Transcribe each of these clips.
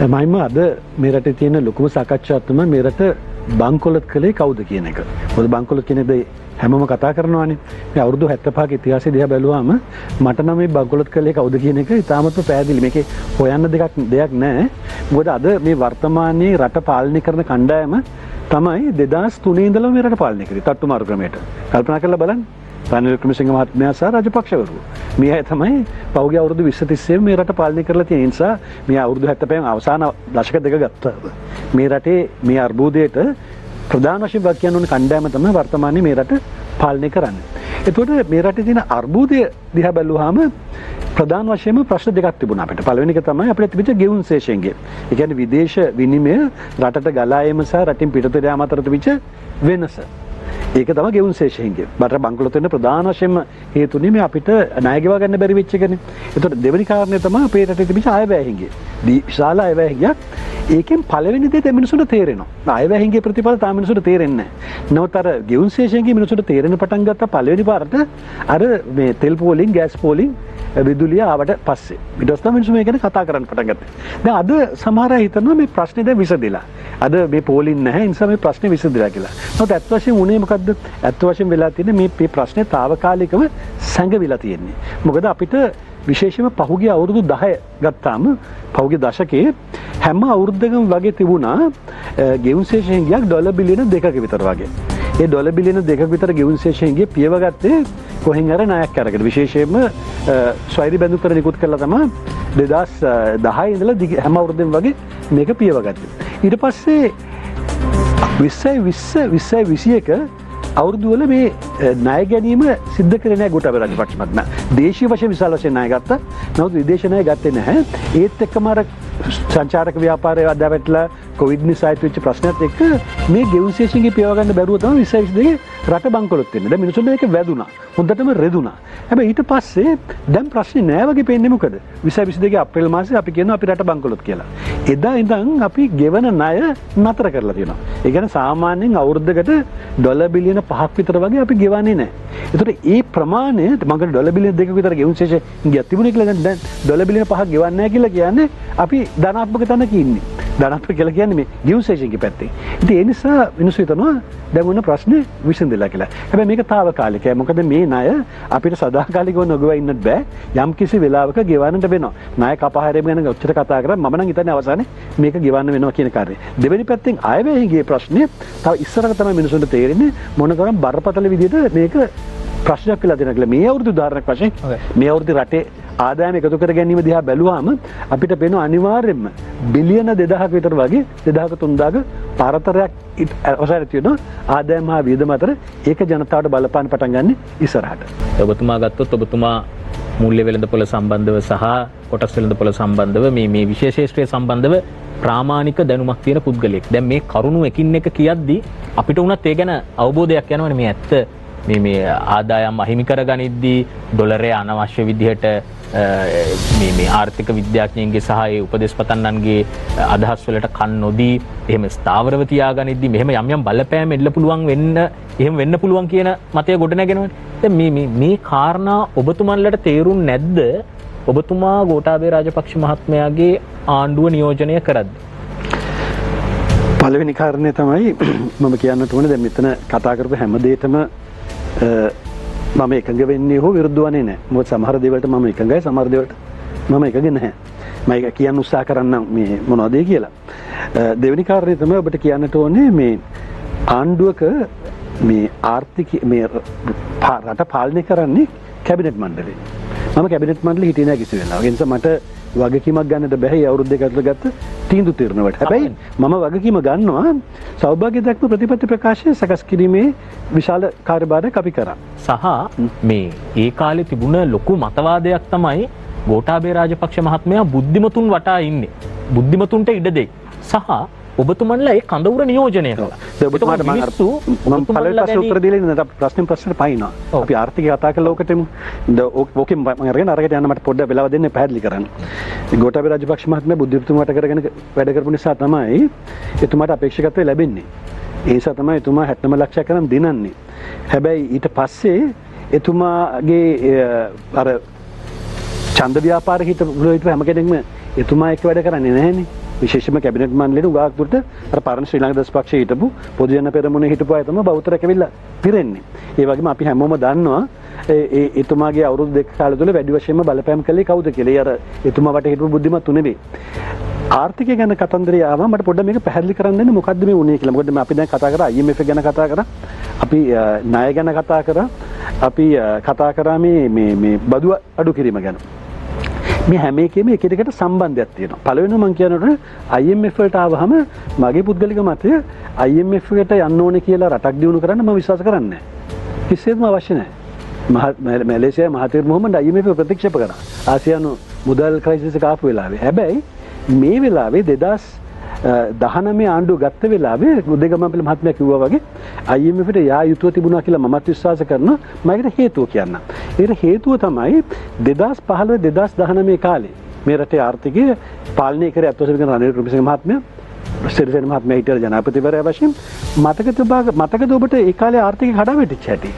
මයිම අද මෙරට තියෙන ලොකුම සාකච්ඡාත්ම මෙරට බංකොලත් කළේ කවුද කියන එක. හොද බංකොලත් කෙනෙද හැමම කතා කරනවානේ. අවුදු හැත්තපාක ඉතිහාස දිහ බැලවාම මට නම් මේ බංකොලොත් කළේ කවුද කියන එක ඉතාමත්ම පැදිලි මේක හොයන්න දෙකක් දෙයක් නෑ මොකද අද මේ වර්තමානයේ රට පාලනය කරන කණ්ඩායම තමයි දෙදස් තුනේ ඉඳලා මේ රට පාලනය කරේ. තට්ටු මාරු ක්‍රමයට. කල්පනා කරලා බලන්න. රනිල් වික්‍රමසිංහ මහත්මයා සහ රාජපක්ෂවරු මේ අය තමයි පෞගේ අවුරුදු 20 තිස්සේ මේ රට පාලනය කරලා තියෙන නිසා මේ අවුරුදු 75 අවසාන දශක දෙක ගත්තා මේ රටේ මේ අර්බුදයට ප්‍රධාන වශයෙන් වක් කියන්න ඕන කණ්ඩායම තමයි වර්තමානයේ මේ රට පාලනය කරන්නේ. එතකොට මේ රටේ තියෙන අර්බුදය දිහා බැලුවාම ප්‍රධාන වශයෙන්ම ප්‍රශ්න දෙකක් තිබුණා අපිට. පළවෙනි එක තමයි අපිට තිබිච්ච ගෙවුන් ශේෂයෙන්. ඒ කියන්නේ විදේශ විනිමය රටට ගලා ඒම සහ රටින් පිටතට යාම අතර තිබිච්ච වෙනස. ඒක තම ගෙවුන් ශේෂයන්ගේ බට බංකලොත් වෙන ප්‍රධාන වශයෙන්ම හේතුනේ මේ අපිට ණය ගෙවා ගන්න බැරි වෙච්ච එකනේ. ඒතකොට දෙවෙනි කාරණය තමයි අපේ රටේ තිබිච්ච අයවැයහිගේ. විශාල අයවැයහියක් ඒකෙන් පළවෙනි දේ මිනිසුන්ට තේරෙනවා. අයවැයහිගේ ප්‍රතිඵල තා මිනිසුන්ට තේරෙන්නේ නැහැ. නමුත් අර ගෙවුන් ශේෂයන්ගේ මිනිසුන්ට තේරෙන පටන් ගත්ත පළවෙනි පාරට අර මේ තෙල් පෝලිං ගෑස් පෝලිං විදුලිය ආවට පස්සේ ඊට පස්සේ මිනිස්සු මේ ගැන කතා කරන්න පටන් ගත්තා. දැන් අද සමහර අය හිතනවා මේ ප්‍රශ්නේ දැන් විසඳිලා. අද මේ පෝලින් නැහැ ඒ නිසා මේ ප්‍රශ්නේ විසඳිලා කියලා. නමුත් ඇත්ත වශයෙන්ම උනේ මොකද්ද? ඇත්ත වශයෙන් වෙලා තියෙන්නේ මේ මේ ප්‍රශ්නේ తాවකාලිකව සැඟවිලා තියෙන්නේ. මොකද අපිට විශේෂම පහුගිය අවුරුදු 10 ගත්තාම පහුගිය දශකයේ හැම අවුරුද්දකම වගේ තිබුණා ගෙවුම් ශේෂයෙන් ගියක් ඩොලර් බිලියන දෙකක විතර වගේ. ඒ ඩොලර් බිලියන දෙකක විතර ගෙවුම් ශේෂයෙන් පියව ගත්තේ කොහෙන් අර ණයක් අරගෙන. විශේෂයෙන්ම ස්වෛරි බැඳුම්කර නිකුත් කළා තමයි 2010 ඉඳලා හැම අවුරුද්දෙම වගේ මේක පියව ගත්තේ. ඊට පස්සේ 20යි 20 20යි 21 අවුරුදුවල මේ ණය ගැනීම සිද්ධ කරන ගොට රජපක්ෂමත්න දේශී වශය විශාල වශය ණය ගත්ත නවත් විදේශනය ගත්තේ නැහැ ඒත් එක්කමර සංචාරක ව්‍යාපාරය අද වැටලා කොවිඩ් නිසායිත් වෙච්ච ප්‍රශ්නත් එක්ක මේ ගෙවුන්ශේෂන්ගේ පියවගන්න බැරුව තමයි විශේෂදේ රට බංකොලොත් වෙන්නේ. දැන් මිනිසුන්ට ඒක වැදුනා. හොඳටම රෙදුනා. හැබැයි ඊට පස්සේ දැන් ප්‍රශ්නේ නෑ වගේ පේන්නේ මොකද? 2022 අප්‍රේල් මාසේ අපි කියනවා අපි රට බංකොලොත් කියලා. එදා ඉඳන් අපි ගෙවන ණය නතර කරලා තියෙනවා. ඒ කියන්නේ සාමාන්‍යයෙන් අවුරුද්දකට ඩොලර් බිලියන 5ක් විතර වගේ අපි ගෙවන්නේ නෑ. ඒතකොට ඒ ප්‍රමාණය මගට ඩොලර් බිලියන 2ක විතර ගෙවුම් ශේෂය ගියක් තිබුණේ කියලා දැන් ඩොලර් බිලියන 5ක් ගෙවන්නේ නැහැ කියලා කියන්නේ අපි ධනාත්මක තැනක ධනාත්මක කියලා කියන්නේ මේ ශේෂයේ පැත්තේ. ඉතින් ඒ නිසා මිනිස්සු හිතනවා දැන් වුණ ප්‍රශ්නේ විසඳිලා කියලා. හැබැයි මේක తాවකාලිකයි. මොකද මේ ණය අපිට සදාකාලිකව නොගව ඉන්නත් බෑ. යම් කිසි වෙලාවක ගෙවන්නට වෙනවා. ණය කපහරෙම ගැන ඔච්චර කතා කරා මම නම් හිතන්නේ අවසානයේ මේක ගෙවන්න වෙනවා කියන කාර්යය. දෙවෙනි පැත්තෙන් අයවැයගේ ප්‍රශ්නේ තව ඉස්සරහට තමයි මිනිසුන්ට තේරෙන්නේ මොනතරම් බරපතල විදිහට මේක ප්‍රශ්නයක් කියලා. මේ අවුරුදු උදාහරණයක් වශයෙන් මේ අවුරුදු රටේ ආදායම එකතු කර ගැනීම දිහා බැලුවාම අපිට පේන අනිවාර්යෙන්ම බිලියන දෙදහක් විතර වගේ දෙදහක තුන්දාක පරතරයක් අවසර තියෙන ආදායම හා වියදම අතර ඒක ජනතාවට බලපාන පටන් ගන්න ඉස්සරහට. ඔබතුමා ගත්තොත් ඔබතුමා මුල්්‍ය වෙළඳ පොළ සම්බන්ධව සහ කොටස් වෙළඳ පොළ සම්බන්ධව මේ මේ විශේෂේත්‍රය සම්බන්ධව ප්‍රාමාණික දැනුමක් තියෙන පුද්ගලෙක්. දැන් මේ කරුණු එකින් එක කියද්දි අපිට උනත් ඒ ගැන අවබෝධයක් යනවනේ මේ ඇත්ත මේ මේ ආදායම් අහිමි කර ගනිද්දී ඩොලරය අනවශ්‍ය විදිහට මේ ආර්ථික විද්‍යාඥයන්ගේ සහය උපදෙස් පතන්නන්ගේ අදහස් වලට කන් නොදී එහෙම ස්ථාවරව තියාගනිද්දි මෙහෙම යම් යම් බලපෑම් එල්ල පුළුවන් වෙන්න එහෙම වෙන්න පුළුවන් කියන මතය ගොඩනගෙනවා මේ මේ කාරණා ඔබතුමන්ලට තේරුම් නැද්ද? ඔබතුමා ගෝටාබේ රාජපක්ෂ මහත්මයාගේ ආණ්ඩුව නියෝජනය කරද්ද. පළවෙනි කාරණය තමයි මම කියන්න ඕන දැන් මෙතන කතා කරපු හැමදේටම මම එකඟ වෙන්නේ හෝ විරුද්ධ වන්නේ නැහැ. මොකද සමහර දේවල්ට මම එකඟයි සමහර දේවල්ට මම එකඟ නැහැ. මම ඒක කියන්න උත්සාහ කරන්නම් මේ මොනවද කියලා. දෙවෙනි කාරණේ තමයි ඔබට කියන්නට ඕනේ මේ ආණ්ඩුවක මේ ආර්ථික මේ රට පාලනය කරන්නේ කැබිනට් මණ්ඩලය. මම කැබිනට් මණ්ඩලෙ හිටියේ නැහැ කිසි වෙලාවක. ඒ නිසා මට වගකීමක් ගන්නට බැහැ අවුරුදු දෙක ඇතුළත ගත්ත තීන්දුව తీරනවට. හැබැයි මම වගකීම ගන්නවා සෞභාග්‍ය දක්ව ප්‍රතිපත්ති ප්‍රකාශය සකස් කිරීමේ විශාල කාර්යභාරයක් අපි කරා. සහ මේ ඒ කාලේ තිබුණ ලොකු මතවාදයක් තමයි ගෝඨාභය රාජපක්ෂ මහත්මයා බුද්ධිමතුන් වටා ඉන්නේ. බුද්ධිමතුන්ට ඉඩ දෙයි. සහ ඔබතුමන්ලා ඒ කඳවුර නියෝජනය ඔබතුමාට මිනිස්සු මම පළවෙනි ප්‍රශ්න උත්තර දීලා ඉන්න ප්‍රශ්නේ ප්‍රශ්නට පයින්නවා. අපි ආර්ථිකය කතා කළා ඕකටම ඕකෙන් මම අරගෙන අරගෙන යන්න මට පොඩ්ඩක් වෙලාව දෙන්න පැහැදිලි කරන්න. ගෝඨාභය රාජපක්ෂ මහත්මයා බුද්ධිමතුන්ට කරගෙන වැඩ කරපු නිසා තමයි එතුමාට අපේක්ෂකත්වය ලැබෙන්නේ. ඒ නිසා තමයි එතුමා 70 ලක්ෂයක් කරන් දිනන්නේ. හැබැයි ඊට පස්සේ එතුමාගේ අර ඡන්ද ව්‍යාපාර හිත හැම කෙනෙක්ම එතුමා එක්ක වැඩ කරන්නේ නැහැනේ. විශේෂම කැබිනට් මණ්ඩලෙට උගාක් දුරට අර පරණ ශ්‍රී ලංකා දස්පක්ෂයේ හිටපු පොදු ජන පෙරමුණේ හිටපු අය තමයි බෞද්ධ කැවිල්ල පිරෙන්නේ. ඒ වගේම අපි හැමෝම දන්නවා ඒ ඒ එතුමාගේ අවුරුදු දෙක කාලය තුළ වැඩි වශයෙන්ම බලපෑම් කළේ කවුද කියලා. ඒ අර එතුමා වට හිටපු බුද්ධිමත් උනේ ආර්ථිකය ගැන කතන්දරය ආවා මට පොඩ්ඩක් මේක පැහැදිලි කරන්න දෙන්න මොකද්ද මේ වුනේ කියලා. මොකද අපි දැන් කතා කරා IMF ගැන කතා කරා. අපි අ, ණය ගැන කතා කරා. අපි අ, කතා කරා මේ මේ මේ බදු අඩු කිරීම ගැන. මේ හැම එකේම එක එකට සම්බන්ධයක් තියෙනවා. පළවෙනිම මම කියනකොට IMF වලට ආවහම මගේ පුද්ගලික මතය IMF එකට යන්න ඕනේ කියලා රටක් දිනු කරන්න මම විශ්වාස කරන්නේ නැහැ. කිසිසේත්ම අවශ්‍ය නැහැ. මහ- මැලේසියාවේ මහතීර් මොහොමඩ් IMF ප්‍රතික්ෂේප කරා. ආසියානු මුදල් ක්‍රයිසිස් එක ආපු වෙලාවේ. හැබැයි මේ වෙලාවේ දෙදස් දහනමේ ආණ්ඩුව ගත්ත වෙලාවේ උදේගමන්පිල මහත්මයා කිව්වා වගේ IMFට යා යුතුව තිබුණා කියලා මමත් විශ්වාස කරනවා මම ඒකට හේතුව කියන්න. ඒකට හේතුව තමයි 2015 2019 කාලේ මේ රටේ ආර්ථිකය පාලනය කර ඇත්තොසවික රනිල් ක්‍රමසිංහ මහත්මයා සිරිසේන මහත්මයා හිටිය ජනාධිපතිවරයා වශයෙන් මතකද මතකද ඔබට ඒ කාලේ ආර්ථිකය කඩා වැටිච්ච හැටි.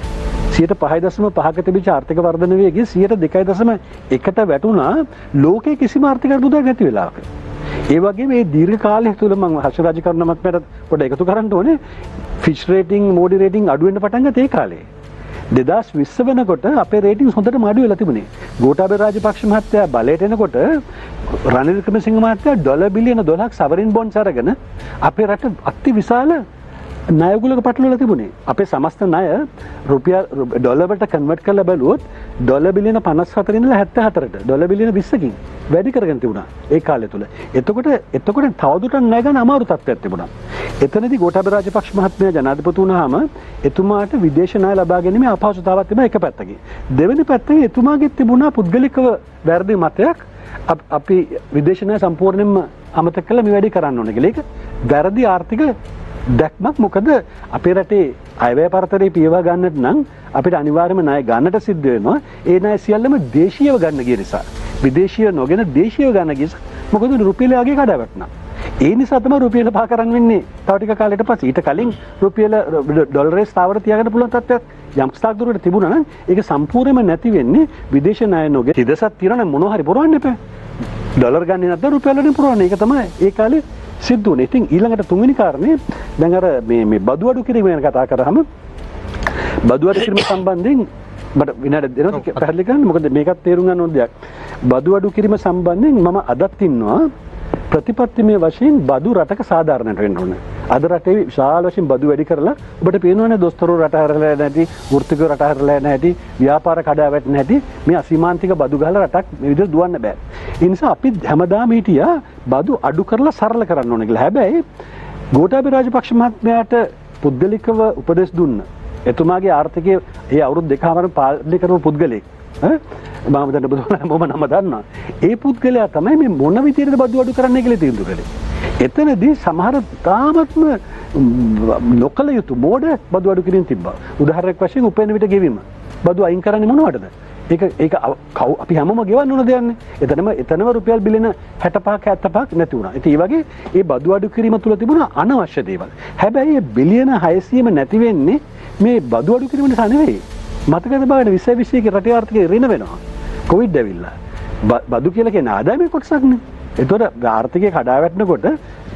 සියට පහයි දසම පහක තිබිච්ච ආර්ථික වර්ධන වේගය සියට දෙකයි දසම එකට වැටුණා ලෝකයේ කිසිම ආර්ථික අර්බුදයක් නැති වෙලාවක. ඒ වගේ මේ දීර්ඝ කාලය තුළ මම හර්ෂ රාජකරණ මහත්මයාට පොඩ එකතු කරන්න ඕනේ ෆිෂ් රේටිං මෝඩි රේටිං අඩු වෙන්න පටන් ගත්තේ ඒ කාලේ. දෙදස් විස්ස වෙනකොට අපේ රේටිං හොඳට මඩු වෙලා තිබුණේ. ගෝඨාභය රාජපක්ෂ මහත්තයා බලයට එනකොට රනිල් ක්‍රමසිංහ මහත්තයා ඩොලර් බිලියන 12ක් සවරින් බොන්ඩ්ස් අරගෙන අපේ රට අති විශාල ණයගුලක පටලවලා තිබුණේ. අපේ සමස්ත ණය රුපියල් ඩොලර් වලට කන්වර්ට් කරලා බැලුවොත් ඩොලර් බිලියන 54 ඉඳලා 74ට ඩොලර් බිලියන 20කින් වැඩි කරගෙන තිබුණා ඒ කාලය තුල. එතකොට එතකොට තවදුරටත් ණය ගන්න අමාරු තත්ත්වයක් තිබුණා. එතනදී ගෝඨාභය රාජපක්ෂ මහත්මයා ජනාධිපති වුණාම එතුමාට විදේශ ණය ලබා ගැනීමේ අපහසුතාවක් තිබුණා එක පැත්තකින්. දෙවෙනි පැත්තකින් එතුමාගේ තිබුණා පුද්ගලිකව වැරදි මතයක් අප- අපි විදේශ ණය සම්පූර්ණයෙන්ම අමතක කළා මේ වැඩි කරන්න ඕන කියලා. ඒක වැරදි ආර්ථික දැක්මක් මොකද අපේ රටේ අයවැය පරතරේ පියවා ගන්නට නම් අපිට අනිවාර්යයෙන්ම ණය ගන්නට සිද්ධ වෙනවා. ඒ ණය සියල්ලම දේශීයව ගන්න ගිය නිසා. විදේශීය නොගෙන දේශීයව ගන්න ගිය නිසා මොකද රුපියල අගේ කඩා වැටුණා. ඒ නිසා තමයි රුපියල පහ කරන් වෙන්නේ. තව ටික කාලෙකට පස්සේ ඊට කලින් රුපියල ඩොලරේ ස්ථාවර තියාගන්න පුළුවන් තත්ත්වයක් යම් ස්ථාක් දුරට තිබුණා නම් ඒක සම්පූර්ණයෙන්ම නැති වෙන්නේ විදේශ ණය නොගෙන. තිදසක් තියෙනවා නම් මොනවා හරි පුරවන්න එපා. ඩොලර් ගන්නේ නැත්නම් රුපියල් වලින් පුරවන්න. ඒක තමයි ඒ කාලේ සිද්ධ වුණේ. ඉතින් ඊළඟට තුන්වෙනි කාරණේ දැන් අර මේ බදු අඩු කිරීම ගැන කතා කරාම බදු අඩු කිරීම සම්බන්ධයෙන් මට විනාඩි දෙකක් පැහැදිලි කරන්න. මොකද මේකත් තේරුම් ගන්න ඕන දෙයක්. බදු අඩු කිරීම සම්බන්ධයෙන් මම අදත් ඉන්නවා ප්‍රතිපත්තිමය වශයෙන් බදු රටක සාධාරණයට වෙන්න ඕන. අද රටේ විශාල වශයෙන් බදු වැඩි කරලා ඔබට පේනවනේ දොස්තරු රට හැරලා නැති, වෘත්තිකව රට හැරලා නැති, ව්‍යාපාර කඩා වැටෙන්නේ නැති මේ අසීමාන්තික බදු ගහලා රටක් මේ විදිහට දුවන්න බෑ. ඒ නිසා අපි හැමදාම හිටියා බදු අඩු කරලා සරල කරන්න ඕන කියලා. හැබැයි ගෝඨාභය රාජපක්ෂ මහත්මයාට පුද්ගලිකව උපදෙස් දුන්න. එතුමාගේ ආර්ථිකය ඒ අවුරුදු දෙකමාර පාලනය කරපු පුද්ගලෙක්. ඈ මම දැන් ඔබතුමාලා මොම නම දන්නවා. ඒ පුද්ගලයා තමයි මේ මොන විදිහටද බදු අඩු කරන්න කියලා තීන්දුව කළේ. එතනදී සමහර තාමත්ම නොකල යුතු මෝඩ බදු අඩු කිරීම තිබ්බා. උදාහරණයක් වශයෙන් උපයන විට ගෙවීම. බදු අයින් කරන්නේ මොනවටද? ඒක ඒක කව් අපි හැමෝම ගෙවන්න ඕන දෙයක් නේ. එතනම එතනම රුපියල් බිලියන 65ක 75ක නැති වුණා. ඉතින් ඒ වගේ ඒ බදු අඩු කිරීම තුල තිබුණ අනවශ්‍ය දේවල්. හැබැයි මේ බිලියන 600ම නැති වෙන්නේ මේ බදු අඩු කිරීම නිසා නෙවෙයි. මතකද බලන්න 20 21 රටේ ආර්ථිකය රින වෙනවා. කොවිඩ් ඇවිල්ලා. බ- බදු කියලා කියන ආදායමේ කොටසක් නේ. එතකොට ආර්ථිකය කඩා වැටෙනකොට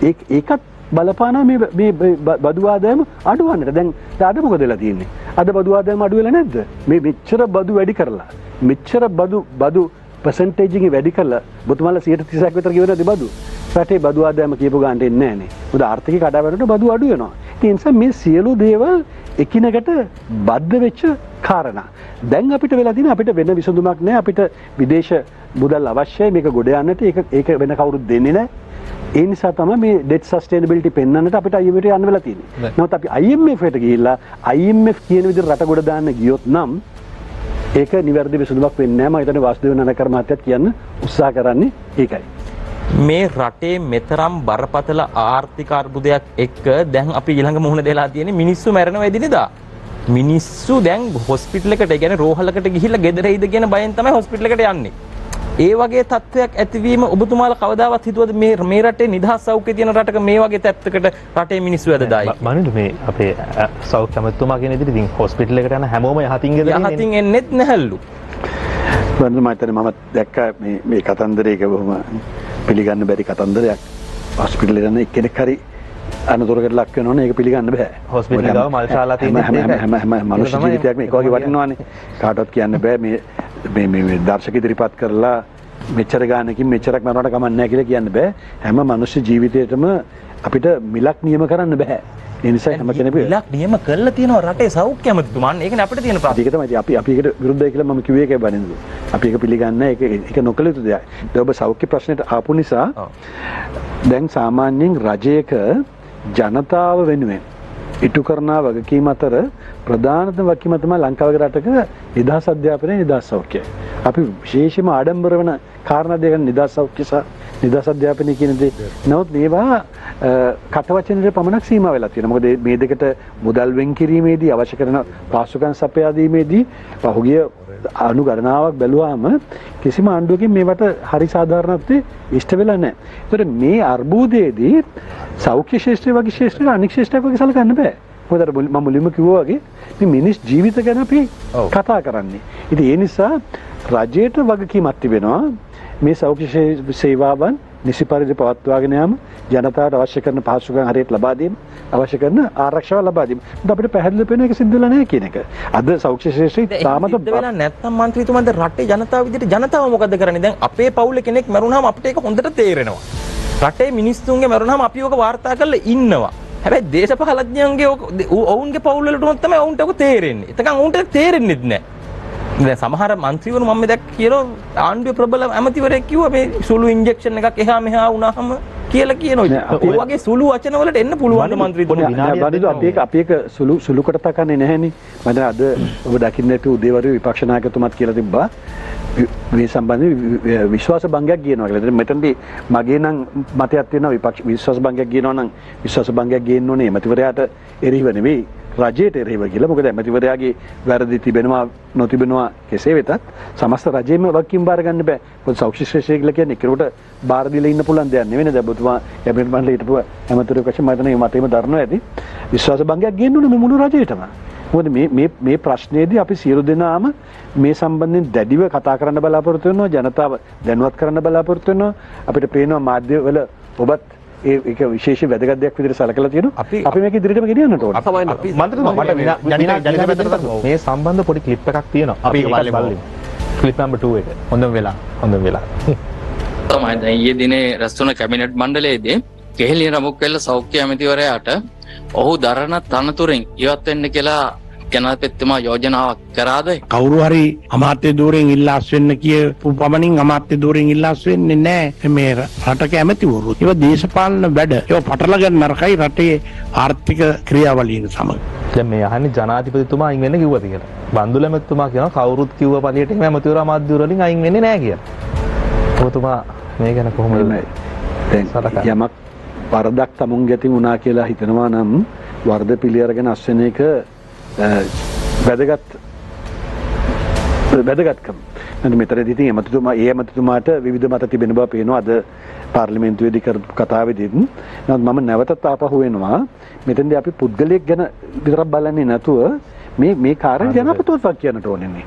ඒ- ඒකත් බලපානවා මේ මේ බ- බදු ආදායම අඩුවන්නට. දැන් අද මොකද වෙලා තියෙන්නේ? අද බදු ආදායම අඩු වෙලා නැද්ද? මේ මෙච්චර බදු වැඩි කරලා මෙච්චර බදු බදු පර්සන්ටේජ් එකේ වැඩි කරලා ඔබතුමාලා 130ක් විතර ගෙවනද බදු? රටේ බදු ආදායම කියපු ගානට එන්නේ නැහනේ. මොකද ආර්ථිකය කඩා වැටෙනකොට බදු අඩු වෙනවා. ඒ නිසා මේ සියලු දේවල් එකිනෙකට බද්ධ වෙච්ච කාරණා. දැන් අපිට වෙලා තියෙන අපිට වෙන විසඳුමක් නැහැ. අපිට විදේශ මුදල් අවශ්‍යයි මේක ගොඩ යන්නට. ඒක ඒක වෙන කවුරුත් දෙන්නේ නැහැ. ඒ නිසා තමයි මේ ඩෙට් සස්ටේනබිලිටි පෙන්වන්නට අපිට IMF යන්න වෙලා තියෙන්නේ. නමුත් අපි IMF එකට ගිහිල්ලා IMF කියන විදිහට රට ගොඩ දාන්න ගියොත් නම් ඒක නිවැරදි විසඳුමක් වෙන්නේ නැහැ. මම හිතන්නේ වාසුදේව නනකර මහත්තයත් කියන්න උත්සාහ කරන්නේ ඒකයි. මේ රටේ මෙතරම් බරපතල ආර්ථික අර්බුදයක් එක්ක දැන් අපි ඊළඟ මුහුණ දෙලා තියෙන්නේ මිනිස්සු මැරෙනවා එදිනෙදා. මිනිස්සු දැන් හොස්පිටල් එකට කියන්නේ රෝහලකට ගිහිල්ලා ගෙදර ඉද කියන බයෙන් තමයි හොස්පිටල් එකට යන්නේ. ඒ වගේ තත්ත්වයක් ඇතිවීම ඔබතුමාලා කවදාවත් හිතුවද මේ මේ රටේ නිදහස් සෞඛ්‍ය තියෙන රටක මේ වගේ තත්ත්වයකට රටේ මිනිස්සු වැදදායි. මනිට මේ අපේ සෞඛ්‍ය ඇමතුමා කියන ඉදිරි ඉතින් හොස්පිටල් එකට යන හැමෝම යහතින් ගෙදර ඉන්නේ. යහතින් එන්නෙත් නැහැලු. වන්ද මතන මම දැක්ක මේ මේ කතන්දරයක බොහොම පිළිගන්න බැරි කතන්දරයක් හොස්පිටල් යන එක්කෙනෙක් හරි අනතුරකට ලක් වෙනවනේ ඒක පිළිගන්න බෑ. හොස්පිටල් ගාව මල් ශාලා තියෙන හැම- හැම-. හැම ඒක මනුෂ්‍ය ජීවිතයක්ම එක වගේ වටිනවානේ. කාටවත් කියන්න බෑ මේ මේ මේ දර්ශක ඉදිරිපත් කරලා මෙච්චර ගානකින් මෙච්චරක් මරනවට කමක් නැහැ කියලා කියන්න බෑ. හැම මනුෂ්‍ය ජීවිතයකටම අපිට මිලක් නියම කරන්න බෑ. නිසා හැම කෙනෙකුම ඉලක් නියම කරලා තියෙනවා රටේ සෞඛ්‍ය ඇමතිතුමන් ඒකනේ අපිට තියෙන ප්‍රශ්නේ. ඒක තමයි අපි අපි ඒකට විරුද්ධයි කියලා මම කිව්වේ ඒකයි බනින්දු. අපි ඒක පිළිගන්නේ. ඒක ඒක නොකළ යුතු දෙයක්. දැන් ඔබ සෞඛ්‍ය ප්‍රශ්නෙට ආපු නිසා. දැන් සාමාන්‍යයෙන් රජයක ජනතාව වෙනුවෙන් ඉටු කරනා වගකීම අතර ප්‍රධානතම වගකීම තමයි ලංකාවේ රටක නිදහස් අධ්‍යාපනය නිදහස් සෞඛ්‍යය. අපි විශේෂයෙන්ම ආඩම්බර වන කාරණා දෙක නිදහස් සෞඛ්‍ය සහ නිදහස් අධ්‍යාපනය කියන දේ. නමුත් මේවා අ, කටවචනයට පමණක් සීමා වෙලා තියෙනවා. මොකද මේ දෙකට මුදල් වෙන් කිරීමේදී අවශ්‍ය කරන පාසුකම් සපයා දීමේදී පහුගිය අනු ගණනාවක් බැලුවාම කිසිම ආණ්ඩුවකින් මේවට හරි සාධාරණත්වයේ ඉෂ්ට වෙලා නැහැ. ඒතර මේ අර්බුදයේදී සෞඛ්‍ය ශාස්ත්‍රය වගේ ශාස්ත්‍රය අනික් ශාස්ත්‍රයක් වගේ සලකන්න බෑ. මොකද අර මම මුලින්ම කිව්වා වගේ මේ මිනිස් ජීවිත ගැන අපි. කතා කරන්නේ. ඉතින් ඒ නිසා රජයට වගකීමක් තිබෙනවා මේ සෞඛ්‍ය සේවාවන් නිසි පරිදි පවත්වාගෙන යාම ජනතාවට අවශ්‍ය කරන පහසුකම් හරියට ලබා දීම අවශ්‍ය කරන ආරක්ෂාව ලබා දීම. ඒත් අපිට පැහැදිලි වෙන එක සිද්ධ වෙලා නැහැ කියන එක. අද සෞඛ්‍ය ශාස්ත්‍රයේ තාමත් සිද්ධ වෙලා නැත්නම් මන්ත්‍රීතුමන්ද රටේ ජනතාව විදිහට ජනතාව මොකද කරන්නේ? දැන් අපේ පවුලේ කෙනෙක් මරුණාම අපිට ඒක හොඳට තේරෙනවා. රටේ මිනිස්සුන්ගේ මරුණාම අපි ඕක වාර්තා කරලා ඉන්නවා. හැබැයි දේශපාලඥයන්ගේ ඔවුන්ගේ පවුල් වලට උනොත් තමයි ඔවුන්ට ඕක තේරෙන්නේ. එතකන් ඔවුන්ට තේරෙන්නේත් නැහැ. දැන් සමහර මන්ත්‍රීවරු මම දැක් කියනවා ආණ්ඩුවේ ප්‍රබල ඇමතිවරයෙක් කිව්වා මේ සුළු ඉන්ජෙක්ෂන් එකක් එහා මෙහා වුණාම කියලා කියනවා. ඔය වගේ සුළු වචන වලට එන්න පුළුවන් මන්ත්‍රීතුමා. විනාඩියක් බඩු දෙන්න අපි ඒක අපි ඒක සුළු සුළු කොට තකන්නේ නැහැනේ. මම දැන් අද ඔබ දකින්නට උදේවරු විපක්ෂ නායකතුමත් කියලා තිබ්බා මේ වි- විශ්වාස භංගයක් ගේනවා කියලා. ඉතින් මෙතනදී මගේ නම් මතයක් තියෙනවා විපක්ෂ විශ්වාස භංගයක් ගේනවා නම් විශ්වාස භංගයක් ගේන්න ඕනේ ඇමතිවරයාට එරෙහිව නෙවෙයි රජයට එරෙහිව කියලා. මොකද ඇමතිවරයාගේ වැරදි තිබෙනවා නොතිබෙනවා කෙසේ වෙතත් සමස්ත රජයේම වගකීම් බාර ගන්න බෑ. මොකද සෞඛ්‍ය ශ්‍රේෂ්ඨය කියලා කියන්නේ කෙනෙකුට බාර දීලා ඉන්න පුළුවන් දෙයක් නෙවෙයි නේද? ඔබතුමා කැබිනට් මණ්ඩලයේ හිටපු ඇමතිවරයෙක් වශයෙන් මම හිතන්නේ මේ මතේම දරනවා ඇති. විශ්වාස භංගයක් ගේන්න ඕනේ මේ මුළු රජයටම. මොකද මේ මේ මේ ප්‍රශ්නයේදී අපි සියලු දෙනාම මේ සම්බන්ධයෙන් දැඩිව කතා කරන්න බලාපොරොත්තු වෙනවා ජනතාව දැනුවත් කරන්න බලාපොරොත්තු වෙනවා අපිට පේනවා මාධ්‍යවල ඔබත් ඒ ඒක විශේෂ වැදගත් දෙයක් විදිහට සලකලා තියෙනවා අපි- මේක ඉදිරියටම ගෙනියන්නට ඕනේ අපි- මන්ත්‍රතුමා මට මේ සම්බන්ධ පොඩි ක්ලිප් එකක් තියෙනවා. අපි ඒක බලමු. ක්ලිප් නම්බර් 2 එක. හොඳම වෙලා හොඳම වෙලා. තමයි දැන් ඊයේ දිනේ රැස් වුණ කැබිනට් මණ්ඩලයේදී කෙහෙලිය රමුක් වෙල්ල සෞඛ්‍ය ඇමතිවරයාට ඔහු දරන තනතුරෙන් ඉවත් වෙන්න කියලා ජනාධිපතිතුමා යෝජනාවක් කරාද කවුරු හරි අමාත්‍ය දූරෙන් ඉල්ලාස් වෙන්න කියපු පමණින් අමාත්‍ය දූරෙන් ඉල්ලාස් වෙන්නේ නැහැ මේ රටක ඇමතිවරු. ඒවා දේශපාලන වැඩ. ඒවා පටලගන්න නරකයි රටේ ආර්ථික ක්‍රියාවලින් සමග. දැන් මේ අහන්නේ ජනාධිපතිතුමා අයින් වෙන්න කිව්වද කියලා. බන්දුල ඇමතිතුමා කියනවා කවුරුත් කිව්ව පළියට මේ ඇමතිවරු අමාත්‍යවරු වලින් අයින් වෙන්නේ නැහැ කියලා. ඔබතුමා මේ ගැන කොහොමද? දැන්. යමක් වරදක් තමුන් ගැතින් වුණා කියලා හිතනවා නම් වර්ධ පිළිඅරගෙන අස්වෙන එක වැදගත් වැදගත්කම. නැත්නම් මෙතනදී ඉතින් එමතුතුමා ඒ එමතුතුමාට විවිධ මත තිබෙන බව පේනවා අද පාර්ලිමේන්තුවේදී කරපු කතාවේදී. නමුත් මම නැවතත් ආපහු වෙනවා මෙතෙන්දී අපි පුද්ගලයෙක් ගැන විතරක් බලන්නේ නැතුව මේ මේ කාර්ය ජනාධිපතිතුමා කියන්නට ඕනේ.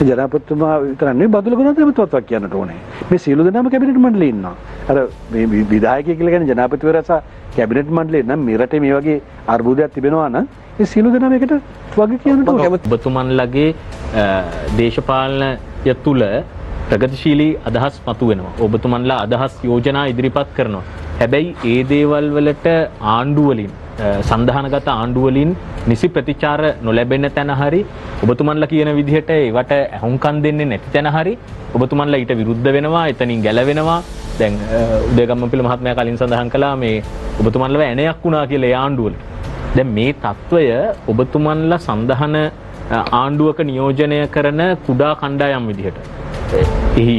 ඒ ජනාධිපතිතුමා විතර නෙවෙයි බදුල ගුණාත් එමතුතුමා කියන්නට ඕනේ. මේ සියලු දෙනාම කැබිනට් මණ්ඩලයේ ඉන්නවා. අර මේ වි- විධායකයෙක් කියලා කියන්නේ ජනාධිපතිවරයා සහ කැබිනට් මණ්ඩලයේ නම් මේ රටේ මේ වගේ අර්බුදයක් තිබෙනවා නම් ඒ සියලු දෙනාම එකට වගේ. ඔබතුමන්ලගේ අ, දේශපාලනය තුළ ප්‍රගතිශීලී අදහස් මතු වෙනවා. ඔබතුමන්ලා අදහස් යෝජනා ඉදිරිපත් කරනවා. හැබැයි ඒ දේවල් වලට ආණ්ඩුවලින් සඳහනගත ආණ්ඩුවලින් නිසි ප්‍රතිචාර නොලැබෙන තැන හරි ඔබතුමන්ලා කියන විදිහට ඒවට ඇහුම්කන් දෙන්නේ නැති තැන හරි ඔබතුමන්ලා ඊට විරුද්ධ වෙනවා එතනින් ගැලවෙනවා දැන් අ, උදයගම්මපිල මහත්මයා කලින් සඳහන් කළා මේ ඔබතුමන්ලව ඇණයක් වුණා කියලා ඒ ආණ්ඩුවල දැන් මේ తত্ত্বය ඔබතුමන්ලා සඳහන ආණ්ඩුවක නියෝජනය කරන කුඩා කණ්ඩායම් විදිහට එහි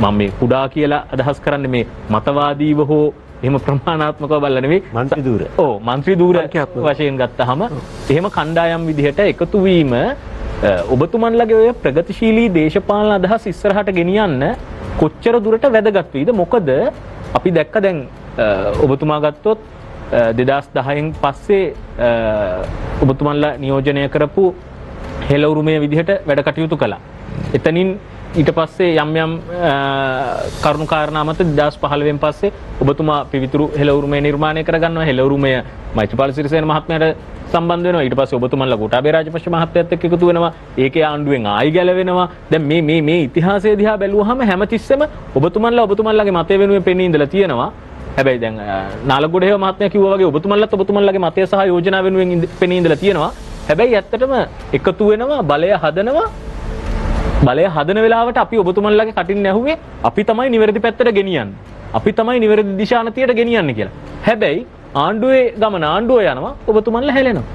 මම මේ කුඩා කියලා අදහස් කරන්නේ මේ මතවාදීව හෝ එහෙම ප්‍රමාණාත්මකව බලලා නෙවෙයි മന്ത്രി ධූර. ඔව් മന്ത്രി ධූර වශයෙන් ගත්තාම එහෙම කණ්ඩායම් විදිහට එකතු වීම ඔබතුමන්ලගේ ඔය ප්‍රගතිශීලී දේශපාලන අදහස් ඉස්සරහට ගෙනියන්න කොච්චර දුරට වැදගත් වෙයිද? මොකද අපි දැක්ක දැන් ඔබතුමා ගත්තොත් දෙදස් දහයෙන් පස්සේ අ, ඔබතුමන්ලා නියෝජනය කරපු හෙලවුරුමය විදිහට වැඩ කටයුතු කළා. එතනින් ඊට පස්සේ යම් යම් කරුණු කාරණාමත දස් පහලවෙන් පස්සේ ඔබතුමා පිවිතුරු හෙලවරුමේ නිර්මාණය කරගන්න හෙලවරුමය මෛත්‍රපාල සිරිසේන මහත්මයට සම්බන්ධ වෙනවා. ඊට පස්සේ ඔබතුමන්ලා ගෝඨාභය රාජපක්ෂ මහත්තයත් එක්ක එකතු වෙනවා. ඒකේ ආණ්ඩුවෙන් ආයි ගැලවෙනවා. දැන් මේ මේ මේ ඉතිහාසය දිහා බැලුවහම හැමතිස්සෙම ඔබතුමන්ලා ඔබතුමන්ලාගේ මතය වෙනුවෙන් පෙනී ඉඳලා තියෙනවා. හැබැයි දැන් නාලගොඩේව මහත්මයා කිව්වා වගේ ඔබතුමන්ලත් ඔබතුමන්ලාගේ මතය සහ යෝජනා වෙනුවෙන් ඉඳ- පෙනී ඉඳලා තියෙනවා හැබැයි ඇත්තටම එකතු වෙනවා බලය හදනවා බලය හදන වෙලාවට අපි ඔබතුමන්ලගේ කටින් ඇහුවේ අපි තමයි නිවැරදි පැත්තට ගෙනියන්න. අපි තමයි නිවැරදි දිශානතියට ගෙනියන්න කියලා. හැබැයි ආණ්ඩුවේ ගමන ආණ්ඩුව යනවා ඔබතුමන්ල හැලෙනවා.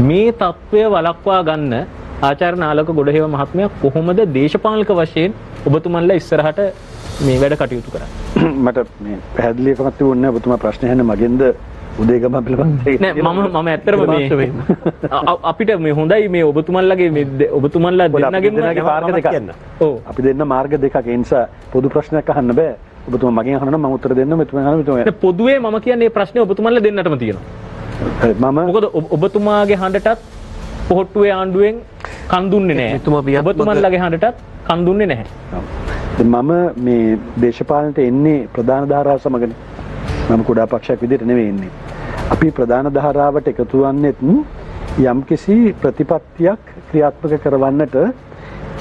මේ තත්ත්වය වලක්වා ගන්න ආචාර්ය නාලක ගොඩහේව මහත්මයා කොහොමද දේශපාලනික වශයෙන් ඔබතුමන්ලා ඉස්සරහට මේ වැඩ කටයුතු කරන්නේ? මට මේ පැහැදිලිකමක් තිබුණේ ඔබතුමා ප්‍රශ්න අහන්නේ මගෙන්ද? උදේගම පිළිබඳව නෑ මම මම මේ අ- අපිට මේ හොඳයි මේ මේ අපි දෙන්නගෙම දෙන්නගේ මාර්ග දෙකක්. ඔව් අපි දෙන්න මාර්ග දෙකක්. ඒ නිසා පොදු ප්‍රශ්නයක් අහන්න බෑ. ඔබතුමා මගෙන් අහනවා නම් මම උත්තර දෙන්නම්. මෙතුමා පොදුවේ මම කියන්නේ මේ ප්‍රශ්නේ ඔබතුමන්ලා දෙන්නටම තියෙනවා. මම මොකද ඔබ- ඔබතුමාගේ හඬටත් පොහොට්ටුවේ ආණ්ඩුවෙන් කන් දුන්නේ නැහැ. එතුමා ක්‍රියාත්මක- ඔබතුමන්ලගේ හඬටත් කන් දුන්නේ නැහැ. මම මේ දේශපාලනයට එන්නේ ප්‍රධාන ධාරාව සමගනේ. මම කුඩා පක්ෂයක් විදිහට නෙවෙයි එන්නේ. අපි ප්‍රධාන ධාරාවට එකතු වන්නෙත් යම්කිසි ප්‍රතිපත්තියක් ක්‍රියාත්මක කරවන්නට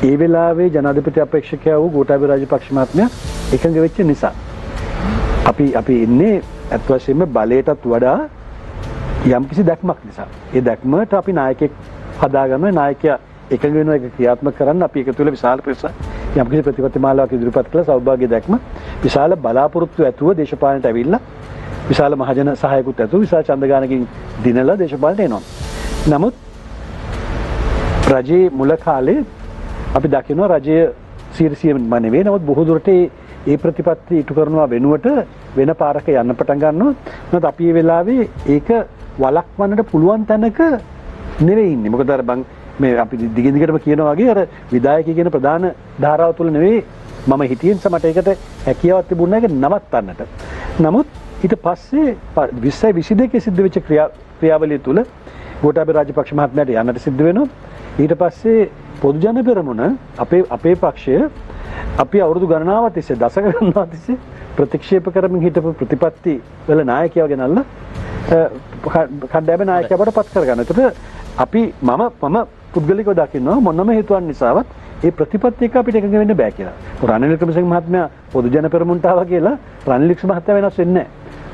ඒ වෙලාවේ ජනාධිපති අපේක්ෂකයා වූ ගෝඨාභය රාජපක්ෂ මහත්මයා එකඟ වෙච්ච නිසා. අපි අපි ඉන්නේ ඇත්ත වශයෙන්ම බලයටත් වඩා යම්කිසි දැක්මක් නිසා. ඒ දැක්මට අපි නායකයෙක් හදාගන්න නායකයා එකඟ වෙන එක ක්‍රියාත්මක කරන්න අපි එකතු වෙලා විශාල පිරිසක් යම්කිසි ප්‍රතිපත්ති මාලාවක් ඉදිරිපත් කළ සෞභාග්‍ය දැක්ම විශාල බලාපොරොත්තු ඇතුව දේශපාලනයට ඇවිල්ලා විශාල මහජන සහයකුත් ඇතුව විශාල ඡන්දගානකින් දිනලා දේශපාලනයට එනවා. නමුත් රජයේ මුල කාලේ අපි දකිනවා රජය සීරසියම නෙවෙයි නමුත් බොහෝ දුරට ඒ- ඒ ප්‍රතිපත්ති ඉටු කරනවා වෙනුවට වෙන පාරක යන්න පටන් ගන්නවා. නමුත් අපි මේ වෙලාවේ ඒක වළක්වන්නට පුළුවන් තැනක නෙවෙයි ඉන්නේ. මොකද අර බං මේ අපි දිගින් දිගටම කියනවා වගේ අර විදායකී කියන ප්‍රධාන ධාරාව තුල නෙවෙයි මම හිතියෙන් සමට ඒකට හැකියාවක් තිබුණා ඒක නවත්තන්නට. නමුත් ඊට පස්සේ 20 22 සිද්ධ වෙච්ච ක්‍රියා ක්‍රියාවලිය තුල ගෝඨාභය රාජපක්ෂ මහත්මයාට යන්නට සිද්ධ වෙනවා. ඊට පස්සේ පොදු ජන පෙරමුණ අපේ අපේ පක්ෂය අපි අවුරුදු ගණනාවක් තිස්සේ දශක ගණනාවක් තිස්සේ ප්‍රතික්ෂේප කරමින් හිටපු ප්‍රතිපත්ති වල නායකයව ගෙනල්ලා කණ්ඩායම නායකයාට පත් කරගන්න. එතකොට අපි මම මම පුද්ගලිකව දකින්නවා මොනම හේතුවක් නිසාවත් ඒ ප්‍රතිපත්ති එක අපිට එකඟ වෙන්න බෑ කියලා. රනිල් වික්‍රමසිංහ මහත්මයා පොදු ජන පෙරමුණට ආවා කියලා රනිල් වික්‍රම මහත්මයා වෙනස් වෙන්නේ නැහැ.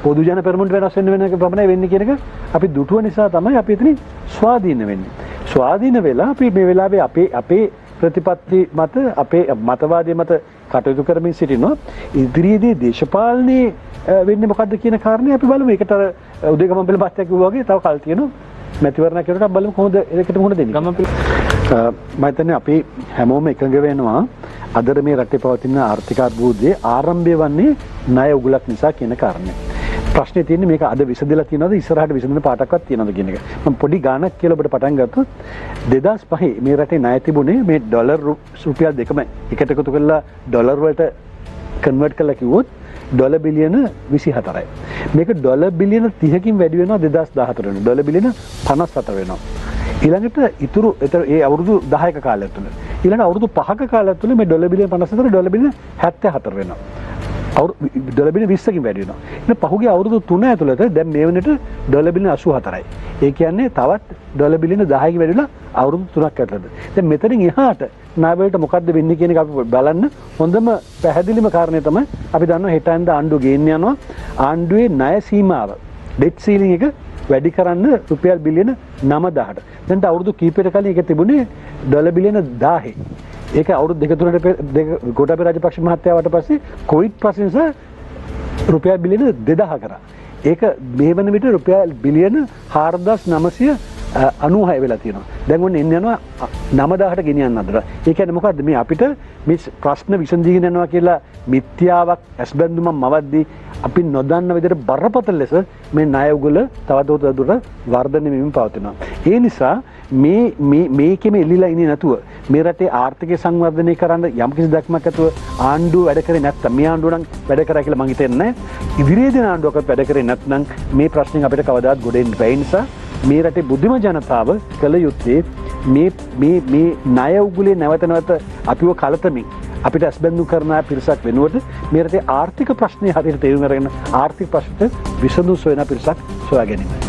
පොදු ජන පෙරමුණට වෙනස් වෙන්න වෙන එක ප්‍රමණය වෙන්නේ කියන එක අපි දුටුව නිසා තමයි අපි එතනින් ස්වාධීන වෙන්නේ. ස්වාධීන වෙලා අපි මේ වෙලාවේ අපේ අපේ ප්‍රතිපත්ති මත අපේ මතවාදය මත කටයුතු කරමින් සිටිනවා. ඉදිරියේදී දේශපාලනයේ අ, වෙන්නේ මොකද්ද කියන කාරණේ අපි බලමු. ඒකට අර උදේගමන් පෙළ මහත්තයා කිව්වා වගේ තව කල් තියෙනවා. මැතිවරණ කෙරුවට බලමු කොහොමද ඒකට මුහුණ දෙන්නේ. මම හිතන්නේ අපි හැමෝම එකඟ වෙනවා අද මේ රටේ පවතින ආර්ථික අර්බුදයේ ආරම්භය වන්නේ ණය උගලක් නිසා කියන කාරණය. ප්‍රශ්නේ තියෙන්නේ මේක අද විසඳලා තියෙනවද ඉස්සරහට විසඳන පාටක්වත් තියෙනවද කියන එක. මම පොඩි ගාණක් කියලා ඔබට පටන් ගත්තොත් 2005 මේ රටේ ණය තිබුණේ මේ ඩොලර් රුපියල් දෙකම එකට එකතු කරලා ඩොලර් වලට කන්වර්ට් කරලා කිව්වොත් ඩොලර් බිලියන 24යි. මේක ඩොලර් බිලියන 30කින් වැඩි වෙනවා 2014 වෙනි. ඩොලර් බිලියන 54 වෙනවා. ඊළඟට ඉතුරු එතර ඒ අවුරුදු 10ක කාලය තුළ ඊළඟ අවුරුදු 5ක කාලය තුළ මේ ඩොලර් බිලියන 54 ඩොලර් බිලියන 74 වෙනවා. අවුරු ඩොලර් බිලියන 20කින් වැඩි වෙනවා. ඉතින් පහුගිය අවුරුදු 3 ඇතුළත දැන් මේ වෙනට ඩොලර් බිලියන 84යි. ඒ කියන්නේ තවත් ඩොලර් බිලියන 10කින් වැඩි වෙලා අවුරුදු 3ක් ඇතුළත. දැන් මෙතනින් එහාට නායවලට මොකද්ද වෙන්නේ කියන එක අපි බලන්න හොඳම පැහැදිලිම කාරණය තමයි අපි දන්නවා හෙටන්ද ආණ්ඩුව ගේන්න යනවා ආණ්ඩුවේ ණය සීමාව ඩෙට් සීලින් එක වැඩි කරන්න රුපියල් බිලියන 9000ට. දැන් අවුරුදු කීපයකට කලින් ඒක තිබුණේ ඩොලර් බිලියන 1000. ඒක අවුරුදු දෙක තුනකට පෙර දෙක ගෝඨාභය රාජපක්ෂ මහත්තයාට පස්සේ කොවිඩ් ප්‍රශ්න නිසා රුපියල් බිලියන 2000 කරා. ඒක මේ වන විට රුපියල් බිලියන 4900 අනුහය වෙලා තියෙනවා. දැන්වන්න එන්නවා නමදාහට ගෙනියන්න අදර ඒකැන මොකක්ද මේ අපිට මිස් ප්‍රශ්න විසඳීගෙනනවා කියලා මිත්‍යාවක් ඇස් බැඳුමම් මවද්දී අපි නොදන්න විදිට බරපතල් ලෙස මේ නයවගුල තවතෝත දුරට වර්ධනයමින් පවතිනවා. ඒ නිසා මේකෙම එල්ලිලා ඉනි නැතුව මේ රටේ ආර්ථික සංවර්ධනය කරන්න යම්කිසි දක්මක් ඇතුව ආණ්ඩුව වැඩ කර නැත්ත මේ ආණ්ඩුවනන් වැඩ කර කියලා මහිතෙන්න ඉදිරිේද ආණ්ඩුවක වැඩ කරේ නැත්නම් මේ ප්‍රශ්නය අපිට කවදත් ගොඩෙන් පැයිනිසා මේ රටේ බුද්ධිම ජනතාව කළ යුත්තේ මේ මේ මේ ණය උගුලේ නැවත නැවත අපිව කලතමින් අපිට ඇස්බැඳු කරන පිරිසක් වෙනුවට මේරටේ ආර්ථික ප්‍රශ්නය හරියට තේරුම් අරගෙන ආර්ථික ප්‍රශ්නට විසඳුම් සොයන පිරිසක් සොයා ගැනීම.